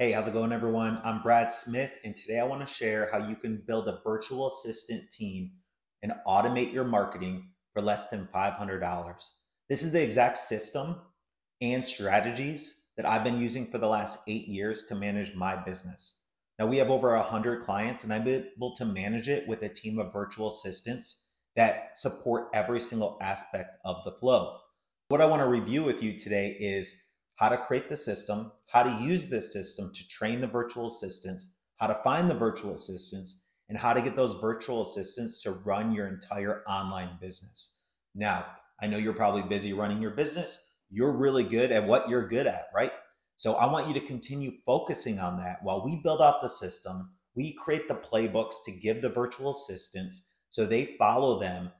Hey, how's it going, everyone? I'm Brad Smith, and today I want to share how you can build a virtual assistant team and automate your marketing for less than $500. This is the exact system and strategies that I've been using for the last eight years to manage my business. Now, we have over 100 clients, and I'm able to manage it with a team of virtual assistants that support every single aspect of the flow. What I want to review with you today is how to create the system, how to use this system to train the virtual assistants, how to find the virtual assistants, and how to get those virtual assistants to run your entire online business. Now, I know you're probably busy running your business. You're really good at what you're good at, right? So I want you to continue focusing on that while we build out the system. We create the playbooks to give the virtual assistants so they follow them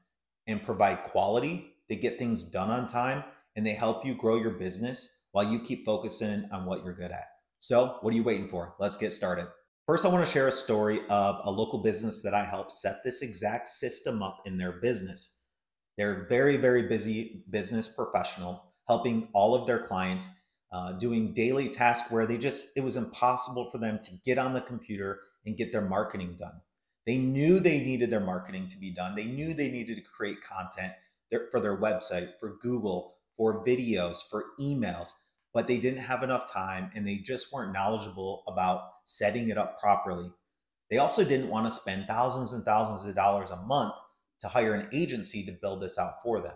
and provide quality. They get things done on time and they help you grow your business while you keep focusing on what you're good at. So, what are you waiting for? Let's get started. First, I want to share a story of a local business that I helped set this exact system up in their business. They're very, very busy business professional, helping all of their clients, uh, doing daily tasks where they just, it was impossible for them to get on the computer and get their marketing done. They knew they needed their marketing to be done. They knew they needed to create content for their website, for Google, for videos, for emails, but they didn't have enough time and they just weren't knowledgeable about setting it up properly. They also didn't want to spend thousands and thousands of dollars a month to hire an agency to build this out for them.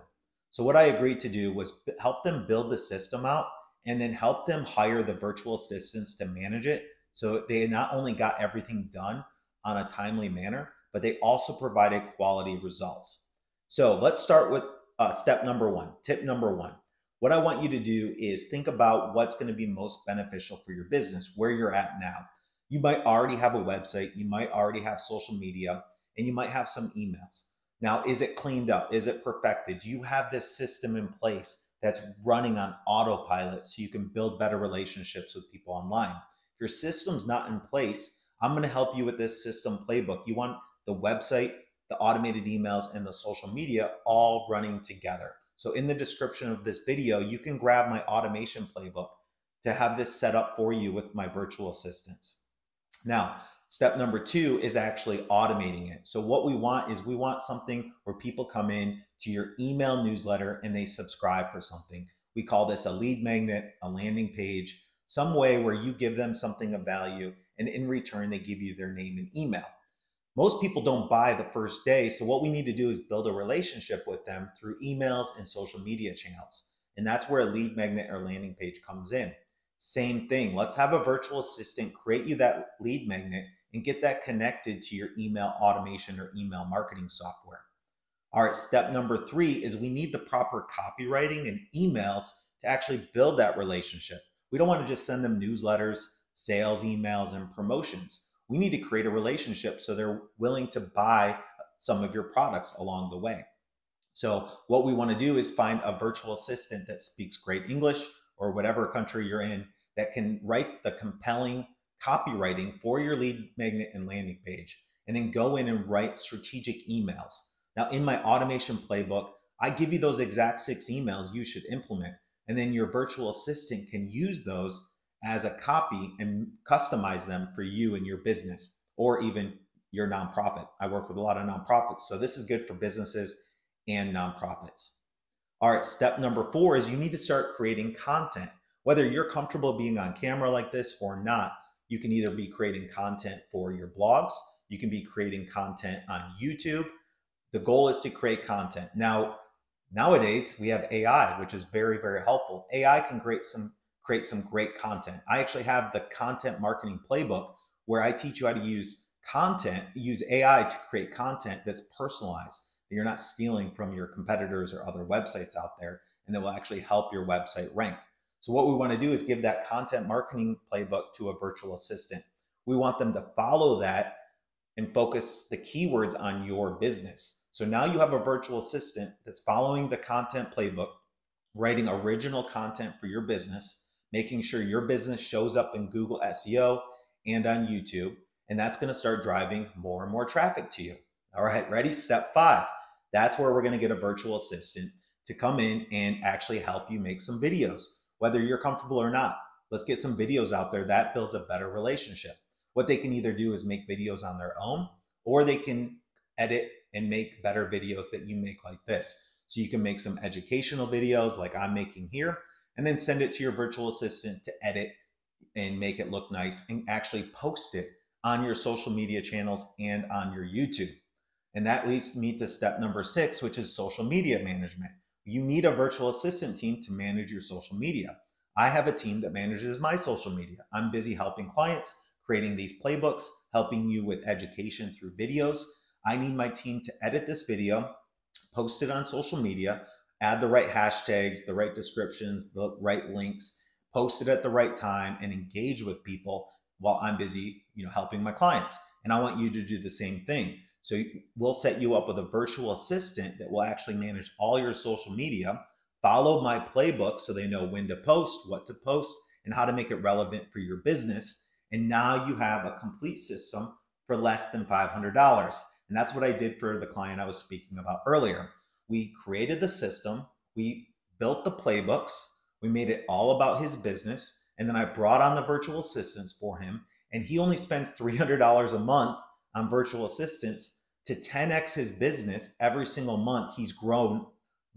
So, what I agreed to do was help them build the system out and then help them hire the virtual assistants to manage it. So, they not only got everything done on a timely manner, but they also provided quality results. So, let's start with uh, step number one, tip number one. What I want you to do is think about what's going to be most beneficial for your business, where you're at now. You might already have a website, you might already have social media, and you might have some emails. Now, is it cleaned up? Is it perfected? Do you have this system in place that's running on autopilot so you can build better relationships with people online? If your system's not in place, I'm going to help you with this system playbook. You want the website the automated emails, and the social media all running together. So in the description of this video, you can grab my automation playbook to have this set up for you with my virtual assistants. Now, step number two is actually automating it. So what we want is we want something where people come in to your email newsletter and they subscribe for something. We call this a lead magnet, a landing page, some way where you give them something of value and in return they give you their name and email most people don't buy the first day. So what we need to do is build a relationship with them through emails and social media channels. And that's where a lead magnet or landing page comes in. Same thing. Let's have a virtual assistant create you that lead magnet and get that connected to your email automation or email marketing software. All right, step number three is we need the proper copywriting and emails to actually build that relationship. We don't want to just send them newsletters, sales emails, and promotions we need to create a relationship so they're willing to buy some of your products along the way. So, what we want to do is find a virtual assistant that speaks great English or whatever country you're in that can write the compelling copywriting for your lead magnet and landing page, and then go in and write strategic emails. Now, in my automation playbook, I give you those exact six emails you should implement, and then your virtual assistant can use those as a copy and customize them for you and your business or even your nonprofit. I work with a lot of nonprofits. So this is good for businesses and nonprofits. All right, step number four is you need to start creating content. Whether you're comfortable being on camera like this or not, you can either be creating content for your blogs, you can be creating content on YouTube. The goal is to create content. Now, nowadays we have AI, which is very, very helpful. AI can create some create some great content. I actually have the content marketing playbook where I teach you how to use content, use AI to create content that's personalized, that you're not stealing from your competitors or other websites out there, and that will actually help your website rank. So, what we want to do is give that content marketing playbook to a virtual assistant. We want them to follow that and focus the keywords on your business. So now you have a virtual assistant that's following the content playbook, writing original content for your business, making sure your business shows up in Google SEO and on YouTube. And that's going to start driving more and more traffic to you. All right, ready? Step five. That's where we're going to get a virtual assistant to come in and actually help you make some videos, whether you're comfortable or not. Let's get some videos out there. That builds a better relationship. What they can either do is make videos on their own, or they can edit and make better videos that you make like this. So you can make some educational videos like I'm making here, and then send it to your virtual assistant to edit and make it look nice and actually post it on your social media channels and on your YouTube. And that leads me to step number six, which is social media management. You need a virtual assistant team to manage your social media. I have a team that manages my social media. I'm busy helping clients, creating these playbooks, helping you with education through videos. I need my team to edit this video, post it on social media, add the right hashtags, the right descriptions, the right links, post it at the right time, and engage with people while I'm busy, you know, helping my clients. And I want you to do the same thing. So we'll set you up with a virtual assistant that will actually manage all your social media, follow my playbook so they know when to post, what to post, and how to make it relevant for your business. And now you have a complete system for less than $500. And that's what I did for the client I was speaking about earlier. We created the system, we built the playbooks, we made it all about his business, and then I brought on the virtual assistants for him. And he only spends $300 a month on virtual assistants to 10x his business every single month. He's grown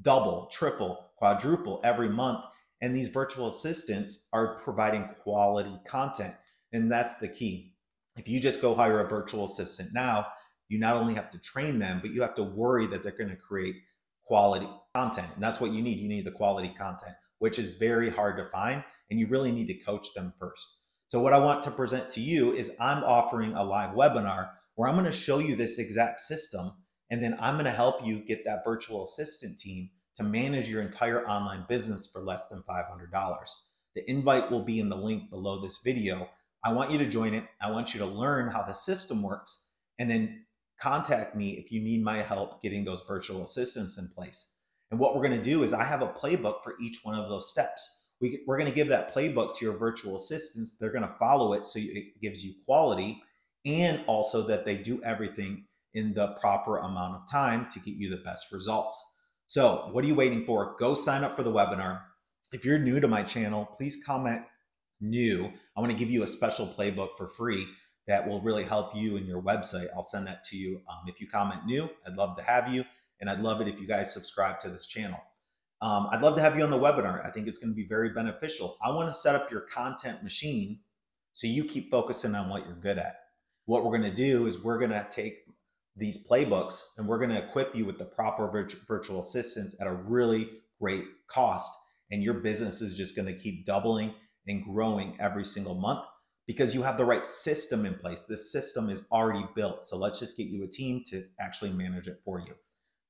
double, triple, quadruple every month. And these virtual assistants are providing quality content. And that's the key. If you just go hire a virtual assistant now, you not only have to train them, but you have to worry that they're going to create quality content. And that's what you need. You need the quality content, which is very hard to find. And you really need to coach them first. So, what I want to present to you is I'm offering a live webinar where I'm going to show you this exact system. And then I'm going to help you get that virtual assistant team to manage your entire online business for less than $500. The invite will be in the link below this video. I want you to join it. I want you to learn how the system works and then contact me if you need my help getting those virtual assistants in place. And what we're going to do is I have a playbook for each one of those steps. We, are going to give that playbook to your virtual assistants. They're going to follow it so it gives you quality and also that they do everything in the proper amount of time to get you the best results. So, what are you waiting for? Go sign up for the webinar. If you're new to my channel, please comment new. I want to give you a special playbook for free that will really help you and your website. I'll send that to you. Um, if you comment new, I'd love to have you. And I'd love it if you guys subscribe to this channel. Um, I'd love to have you on the webinar. I think it's going to be very beneficial. I want to set up your content machine so you keep focusing on what you're good at what we're going to do is we're going to take these playbooks and we're going to equip you with the proper virtual assistants at a really great cost. And your business is just going to keep doubling and growing every single month because you have the right system in place. This system is already built. So let's just get you a team to actually manage it for you.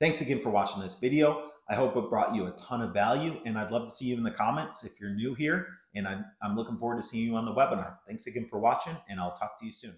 Thanks again for watching this video. I hope it brought you a ton of value and I'd love to see you in the comments if you're new here and I'm, I'm looking forward to seeing you on the webinar. Thanks again for watching and I'll talk to you soon.